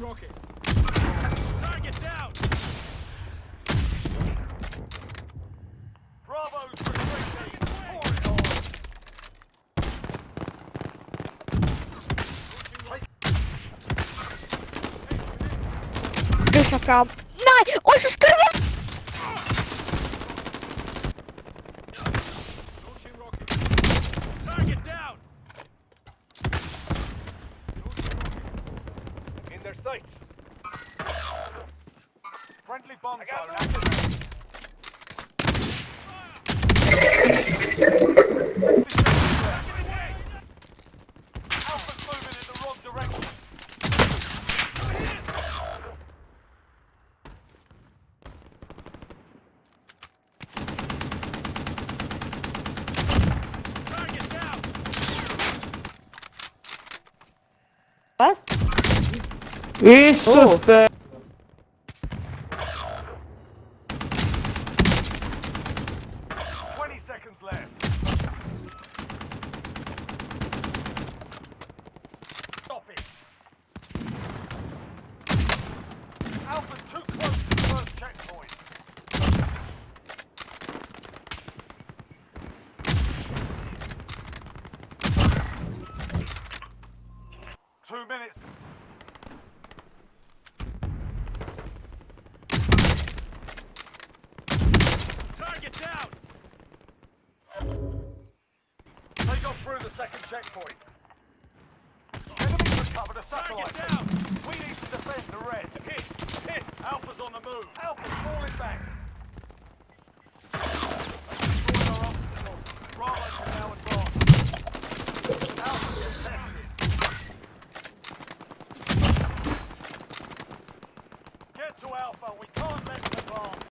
Launching rocket. Target down. Bravo's retreating. Pour it on. Gryź kam. Nej! Oj, så skrev Launching rocket. Target down. In their sights. Friendly bomb Jesus! det- Twenty seconds left. Stop it. Alpha's too close first checkpoint. Two minutes. Target down. They got through the second checkpoint. Enemies recovered a satellite down. We need to defend the rest. Hit. Hit. Alpha's on the move. Alpha's falling back.